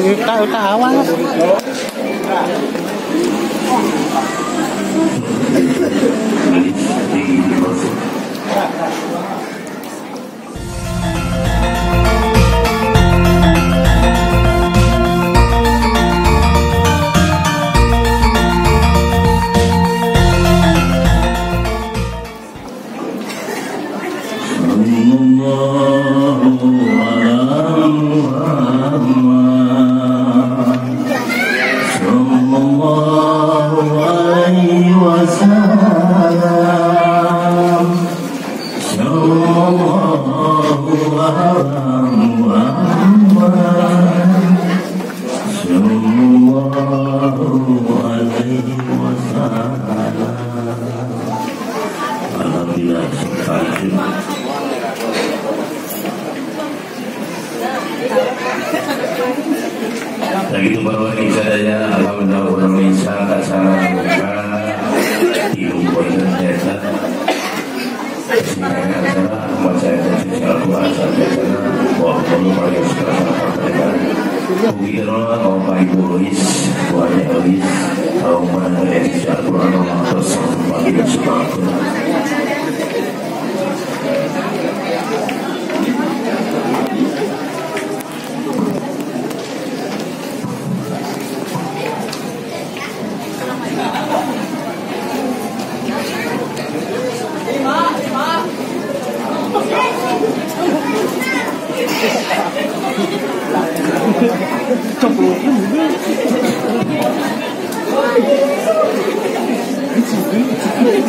kita kita Thank you. الله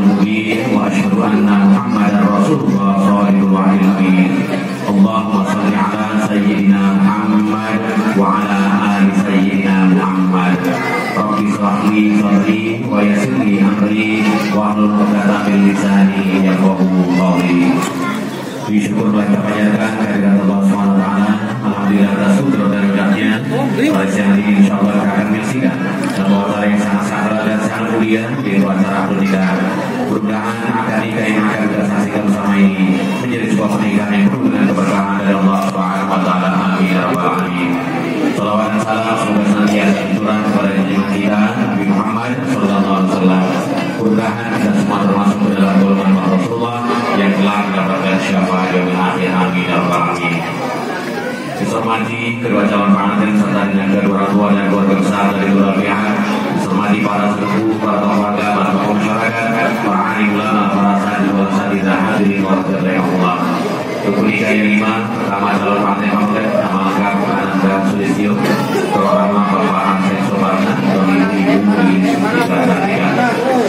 الملك الحق المبين وأشهد أن محمدا رسول الله صادق الوعد الأمين اللهم صل على سيدنا محمد وعلى آل سيدنا محمد رب اشرح لي صدري ويسر لي أمري واحلل عقدة من لساني يفقهوا قولي Disyukurlah kita panjatkan kehadirat Allah SWT Alhamdulillah atas syukur dan udahnya Pada siang hari ini insya Allah kita akan satu acara yang sangat sakral dan sangat mulia Yaitu acara pernikahan Mudah-mudahan akad nikah yang akan kita saksikan bersama ini Menjadi sebuah pernikahan yang penuh dengan keberkahan dari Allah SWT Amin. Ya Rabbal Alamin. Salawat dan salam semoga senantiasa dicurah kepada junjungan kita Nabi Muhammad Sallallahu Alaihi Wasallam. Mudah-mudahan kita semua termasuk ke dalam golongan Rasulullah yang telah mendapatkan syafaat yang akhir amin. Ya. Dihormati kedua calon pengantin serta dengan kedua orang tua dan keluarga besar dari kedua pihak. Dihormati para sepupu, para tokoh agama, tokoh masyarakat, para alim ulama, para santri wal santrizah hadirin wa Allah. Untuk nikah yang lima, pertama calon pengantin pamungkas nama lengkap Ananda Sulistio, Programa Bapak Hansen Sobarna, Doni Ibu di Sekitar Sartika.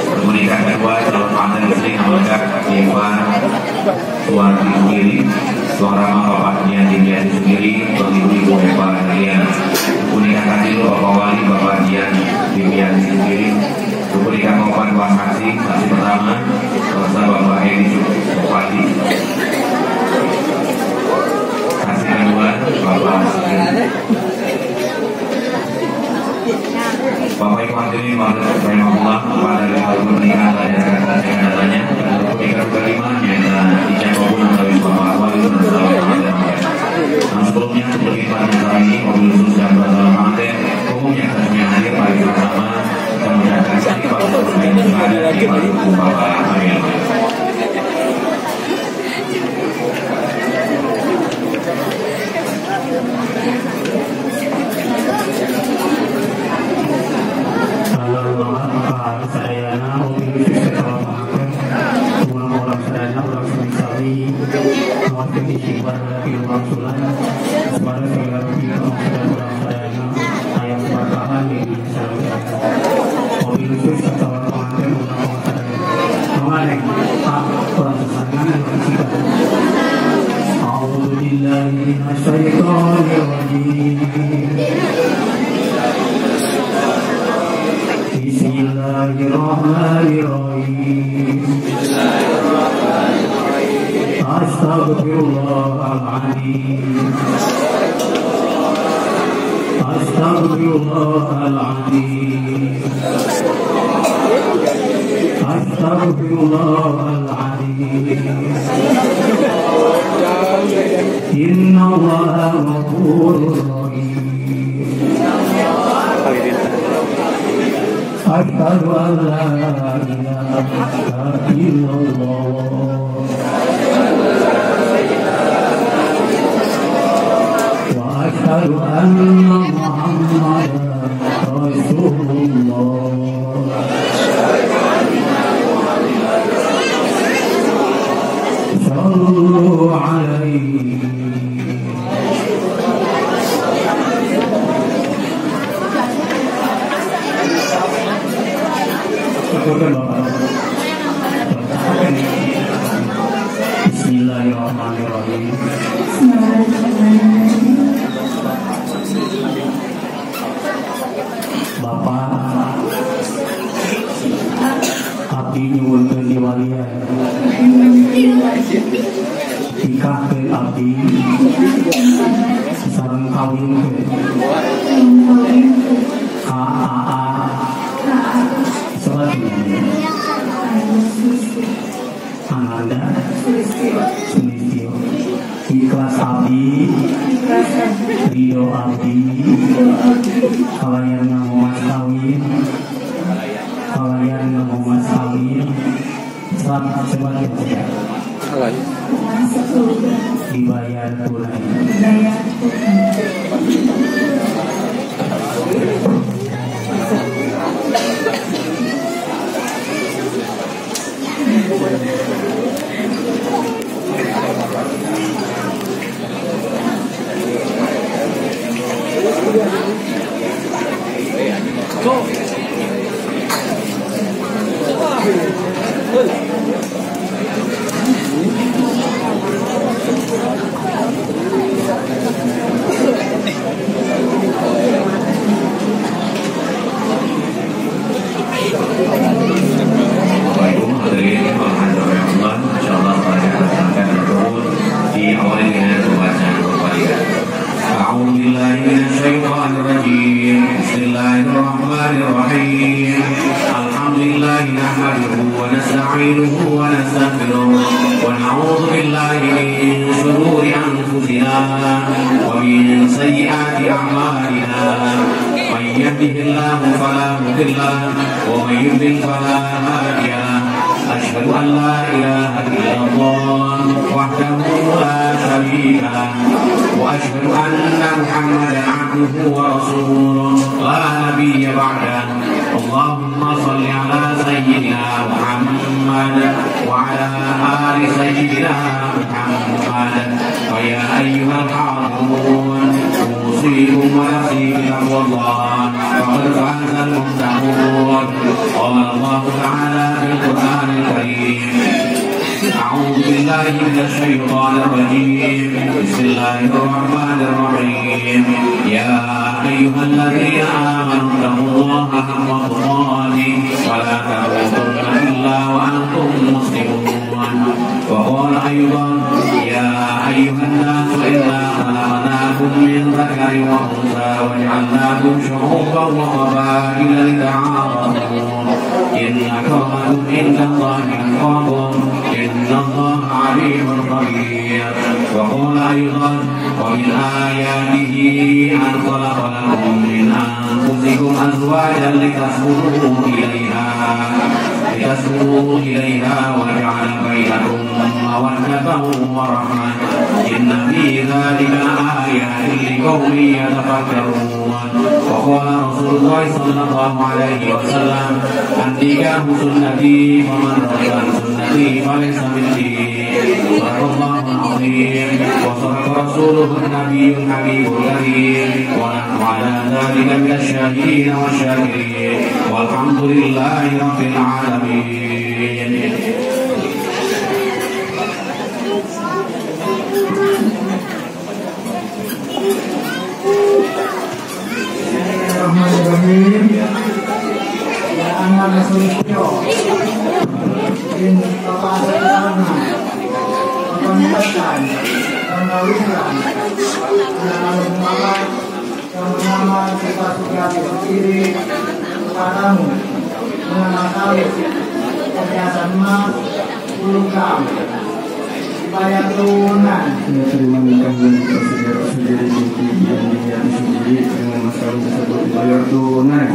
Untuk menikah kedua calon pengantin istri nama lengkap Eva Tuan Ibu seorang bapaknya Dian sendiri begitu Bapak Dian Kuliah hadir Bapak Wali Bapak Dian Dian sendiri. Kuliah Bapak Wasasi Masih pertama Selesai Bapak Edi Bapak بالله من الشيطان الرجيم بسم الله الرحمن الرحيم أستغفر الله العظيم أستغفر الله العظيم أستغفر الله إن الله غفور رحيم أشهد أن لا إله إلا الله وأشهد أن محمدا kawin KAA Sholat Ananda. Sulistyo Ikhlas Abdi. Rio Abdi. Kalayan Namumas Kawin. Kalayan Namumas Kawin. Sholat Sholat يهده الله فلا مضل له ومن يضلل فلا هادي له أشهد أن لا إله إلا الله وحده لا شريك له وأشهد أن محمدا عبده ورسوله. لا نبي بعده اللهم صل على سيدنا محمد وعلى آل سيدنا محمد. ويا أيها الحاضرون. أوصيكم ونفسي بتقوى الله فقد فاز المتقون قال الله تعالى في القرآن الكريم أعوذ بالله من الشيطان الرجيم. بسم الله الرحمن الرحيم. يا أيها الذين آمنوا اتقوا الله حق تقاته ولا تموتن إلا وأنتم مسلمون. وقال أيضا يا أيها الناس إنا خلقناكم من ذكر وأنثى وجعلناكم شعوبا وقبائل لتعارفوا إن أكرمكم عند الله أتقاكم إن الله عليم خبير. وقال أيضا ومن آياته أن خلق لكم من أنفسكم أزواجا لتسكنوا إليها. لتسكنوا إليها وجعل بينكم مودة ورحمة. إن في ذلك آيات لقوم يتفكرون. وقال رسول الله صلى الله عليه وسلم النكاح سنتي ومن عن سنتي فليس مني صدق الله العظيم وصدق رسوله النبي الحبيب الكريم ونحن على ذلك من الشاهدين والشاكرين والحمد لله رب العالمين Bismillahirrahmanirrahim. Ya anak nasulipyo. In papasaran mengingatkan menaruhkan dengan rumah yang bernama kita sudah berdiri kepadamu mengenai kegiatan mas ulukam supaya turunan ya terima nikahnya sendiri sendiri yang sendiri dengan masalah tersebut bayar tunai